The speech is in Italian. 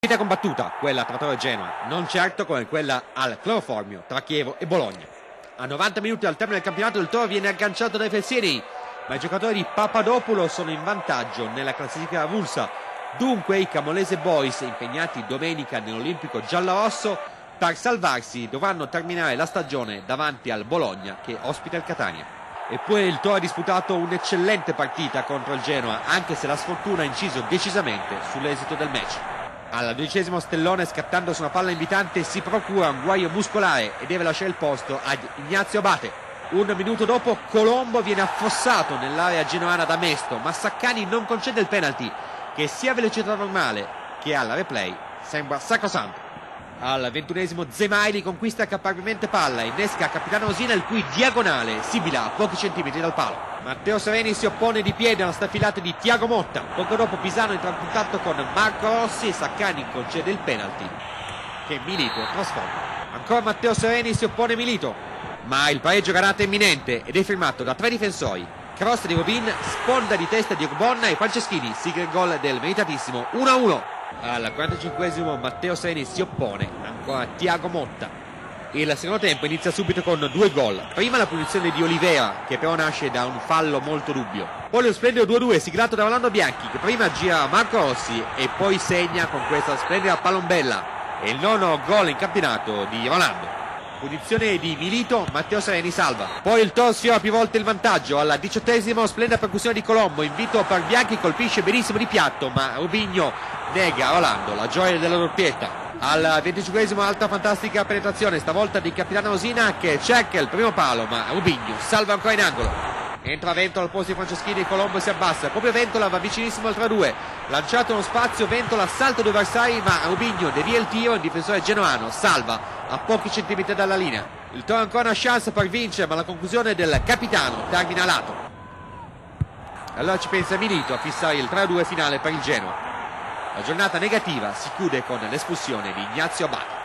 Partita combattuta, quella tra Toro e Genoa, non certo come quella al cloroformio tra Chievo e Bologna. A 90 minuti al termine del campionato il Toro viene agganciato dai Fessini, ma i giocatori di Papadopoulo sono in vantaggio nella classifica avulsa. Dunque i Camolese Boys, impegnati domenica nell'Olimpico giallo-rosso, per salvarsi dovranno terminare la stagione davanti al Bologna che ospita il Catania. Eppure il Toro ha disputato un'eccellente partita contro il Genoa, anche se la sfortuna ha inciso decisamente sull'esito del match. Al dodicesimo stellone, scattando su una palla invitante, si procura un guaio muscolare e deve lasciare il posto ad Ignazio Abate. Un minuto dopo Colombo viene affossato nell'area genoana da Mesto, ma Saccani non concede il penalty, che sia velocità normale che alla replay sembra sacrosanto. Al ventunesimo Zemaili conquista caparbiamente palla, innesca Capitano Osina il cui diagonale sibila a pochi centimetri dal palo. Matteo Sereni si oppone di piede alla staffilata di Tiago Motta. Poco dopo Pisano entra in contatto con Marco Rossi e Saccani concede il penalty che Milito trasforma. Ancora Matteo Sereni si oppone Milito, ma il pareggio garata è imminente ed è firmato da tre difensori. Cross di Robin, sponda di testa di Urbonna e Franceschini, sigla il gol del meritatissimo 1-1. Al 45esimo Matteo Sereni si oppone, ancora Tiago Motta. Il secondo tempo inizia subito con due gol. Prima la punizione di Olivera, che però nasce da un fallo molto dubbio. Poi lo splendido 2-2 siglato da Rolando Bianchi, che prima gira Marco Rossi e poi segna con questa splendida palombella. E il nono gol in campionato di Rolando. Punizione di Milito, Matteo Sereni salva. Poi il Toro sfiora più volte il vantaggio. Alla diciottesimo splendida percussione di Colombo. Invito per Bianchi, colpisce benissimo di piatto, ma Rubigno nega a Rolando la gioia della doppietta. Al venticinquesimo altra fantastica penetrazione, stavolta di Capitano Osina che cerca il primo palo, ma Rubigno salva ancora in angolo. Entra Ventola al posto di Franceschini, Colombo si abbassa, proprio Ventola va vicinissimo al 3-2, lanciato uno spazio, Ventola salta due versari, ma Rubigno devia il tiro, il difensore genoano salva a pochi centimetri dalla linea. Il Toro ancora una chance per vincere, ma la conclusione del capitano termina lato. Allora ci pensa Milito a fissare il 3-2 finale per il Genoa. La giornata negativa si chiude con l'espulsione di Ignazio Abate.